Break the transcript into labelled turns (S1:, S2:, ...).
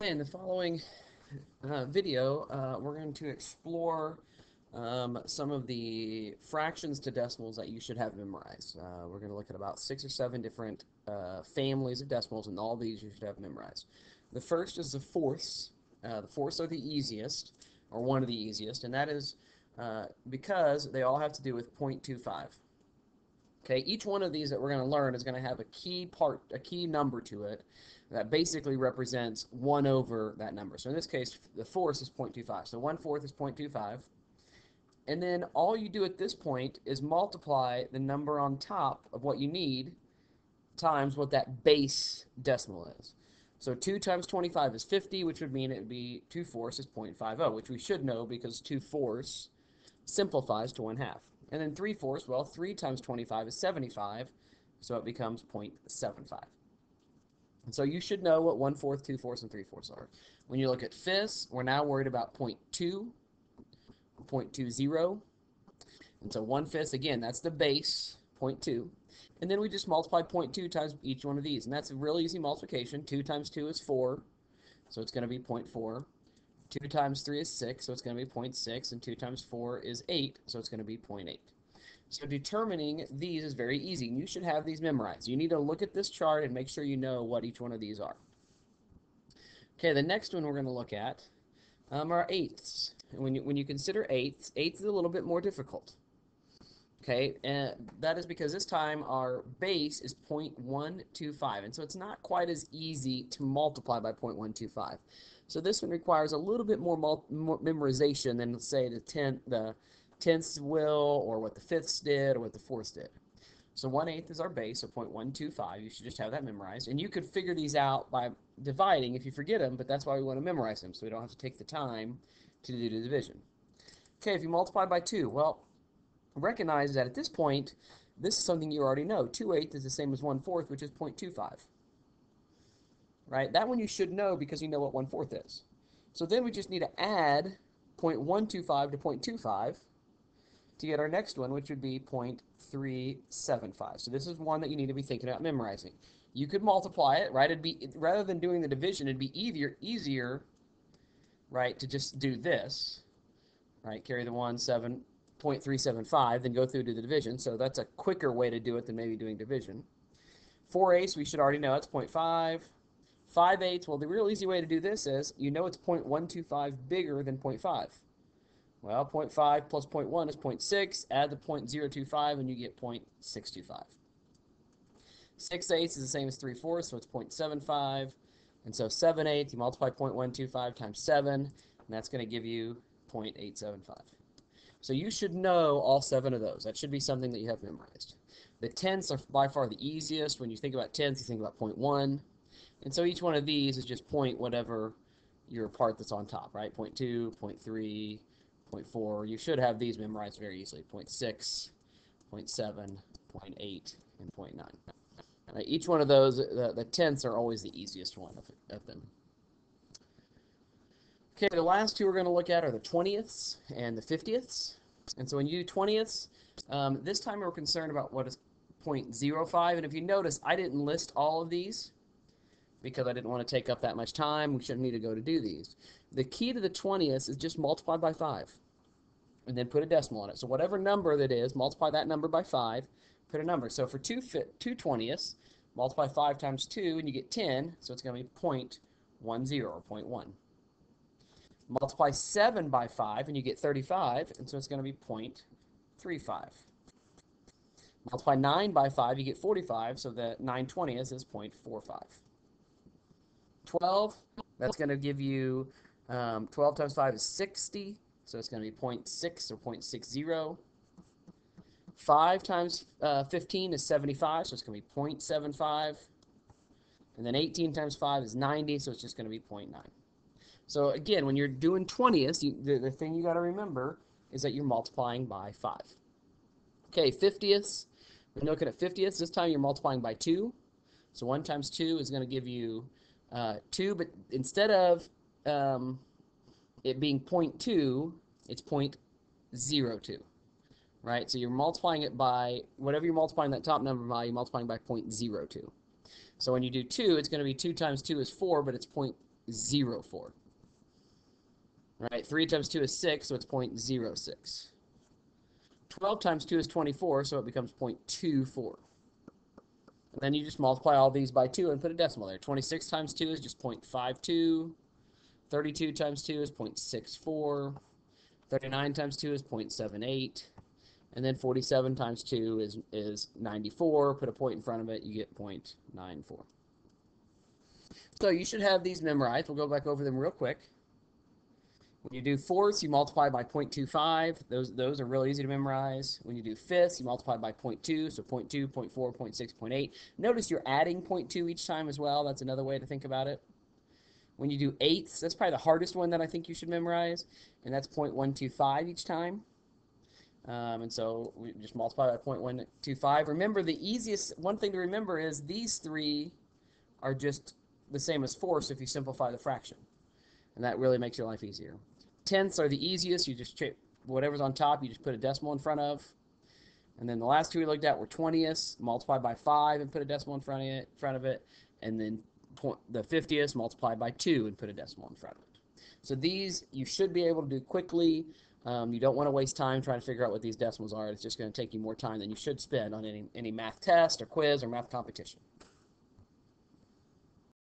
S1: In the following uh, video, uh, we're going to explore um, some of the fractions to decimals that you should have memorized. Uh, we're going to look at about six or seven different uh, families of decimals, and all these you should have memorized. The first is the fourths. Uh, the fourths are the easiest, or one of the easiest, and that is uh, because they all have to do with 0.25. Okay, each one of these that we're going to learn is going to have a key part, a key number to it that basically represents 1 over that number. So in this case, the fourth is 0.25. So 1 fourth is 0.25. And then all you do at this point is multiply the number on top of what you need times what that base decimal is. So 2 times 25 is 50, which would mean it would be 2 fourths is 0.50, which we should know because 2 fourths simplifies to 1 half. And then 3 fourths, well, 3 times 25 is 75, so it becomes 0.75. And so you should know what 1 fourth, 2 fourths, and 3 fourths are. When you look at fifths, we're now worried about 0.2, 0.20. And so 1 fifth, again, that's the base, 0.2. And then we just multiply 0.2 times each one of these. And that's a real easy multiplication. 2 times 2 is 4, so it's going to be 0.4. 2 times 3 is 6, so it's going to be 0.6. And 2 times 4 is 8, so it's going to be 0.8. So determining these is very easy. You should have these memorized. You need to look at this chart and make sure you know what each one of these are. Okay, the next one we're going to look at um, are eighths. And when you, when you consider eighths, eighths is a little bit more difficult. Okay, and that is because this time our base is 0.125, and so it's not quite as easy to multiply by 0.125. So this one requires a little bit more, more memorization than, say, the 10, the tenths will, or what the fifths did, or what the fourths did. So 1 eighth is our base, so 0.125. You should just have that memorized. And you could figure these out by dividing if you forget them, but that's why we want to memorize them, so we don't have to take the time to do the division. Okay, if you multiply by 2, well, recognize that at this point, this is something you already know. 2 eighths is the same as 1 fourth, which is 0.25. Right? That one you should know because you know what 1 fourth is. So then we just need to add 0.125 to 0.25 to get our next one, which would be 0.375. So this is one that you need to be thinking about memorizing. You could multiply it, right? It'd be rather than doing the division, it'd be easier, easier, right, to just do this, right? Carry the one seven point three seven five, then go through to the division. So that's a quicker way to do it than maybe doing division. Four eighths, we should already know it's 0.5. 5 eighths, well, the real easy way to do this is you know it's 0.125 bigger than 0.5. Well, 0.5 plus 0.1 is 0.6. Add the 0.025 and you get 0.625. 6 eighths is the same as 3 fourths, so it's 0.75. And so 7 eighths, you multiply 0.125 times 7, and that's going to give you 0.875. So you should know all seven of those. That should be something that you have memorized. The tenths are by far the easiest. When you think about tenths, you think about 0.1. And so each one of these is just point whatever your part that's on top, right? 0.2, 0.3, 0.4. You should have these memorized very easily. 0.6, 0.7, 0.8, and 0.9. Uh, each one of those, the, the tenths are always the easiest one of, of them. Okay, the last two we're going to look at are the 20ths and the 50ths. And so when you do 20ths, um, this time we're concerned about what is 0.05. And if you notice, I didn't list all of these because I didn't want to take up that much time. We shouldn't need to go to do these. The key to the 20th is just multiply by 5 and then put a decimal on it. So whatever number that is, multiply that number by 5, put a number. So for 2, two 20ths, multiply 5 times 2 and you get 10, so it's going to be 0.10 or 0.1. Multiply 7 by 5 and you get 35, and so it's going to be 0.35. Multiply 9 by 5, you get 45, so the 9 20ths is 0.45. 12, that's going to give you um, 12 times 5 is 60, so it's going to be 0.6 or 0.60. 5 times uh, 15 is 75, so it's going to be 0.75. And then 18 times 5 is 90, so it's just going to be 0.9. So again, when you're doing 20ths, you, the, the thing you got to remember is that you're multiplying by 5. Okay, 50ths. We're looking at 50ths. This time you're multiplying by 2. So 1 times 2 is going to give you uh, 2, but instead of um, it being 0.2, it's 0.02, right? So you're multiplying it by, whatever you're multiplying that top number by, you're multiplying by 0.02. So when you do 2, it's going to be 2 times 2 is 4, but it's 0.04. Right? 3 times 2 is 6, so it's 0.06. 12 times 2 is 24, so it becomes 0.24. And then you just multiply all these by 2 and put a decimal there. 26 times 2 is just 0.52. 32 times 2 is 0.64. 39 times 2 is 0.78. And then 47 times 2 is, is 94. Put a point in front of it, you get 0.94. So you should have these memorized. We'll go back over them real quick. When you do fourths, you multiply by 0.25. Those, those are real easy to memorize. When you do fifths, you multiply by 0.2, so 0.2, 0.4, 0.6, 0.8. Notice you're adding 0.2 each time as well. That's another way to think about it. When you do eighths, that's probably the hardest one that I think you should memorize, and that's 0.125 each time. Um, and so we just multiply by 0.125. Remember, the easiest one thing to remember is these three are just the same as 4, so if you simplify the fraction. And that really makes your life easier. Tenths are the easiest. You just whatever's on top, you just put a decimal in front of. And then the last two we looked at were 20ths, multiply by 5 and put a decimal in front of it. Front of it. And then the 50th multiplied by 2 and put a decimal in front of it. So these you should be able to do quickly. Um, you don't want to waste time trying to figure out what these decimals are. It's just going to take you more time than you should spend on any, any math test or quiz or math competition.